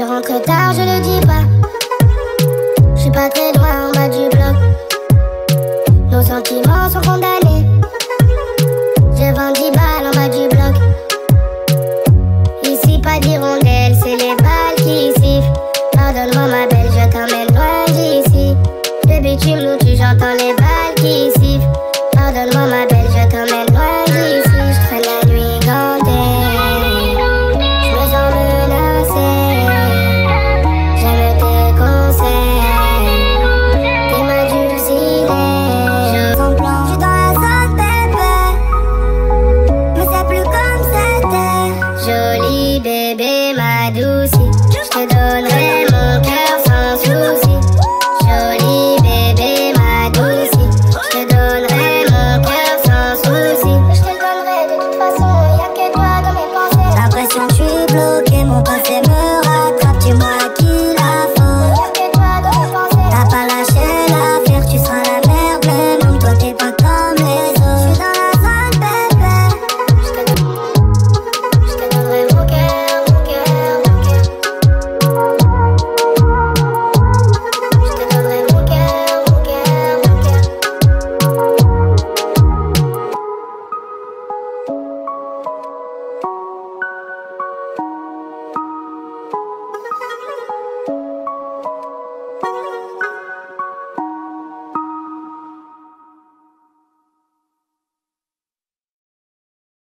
Je rentre tard, je le dis pas. Je suis pas très loin en bas du bloc. Nos sentiments sont condamnés. J'ai 20 balles en bas du bloc. Ici, pas d'hirondelle, c'est les balles qui sifflent. Pardonne-moi, ma belle, je t'emmène loin d'ici. Bébé, tu me loues, tu j'entends les balles qui sifflent. Pardonne-moi, ma belle. aşkı dolu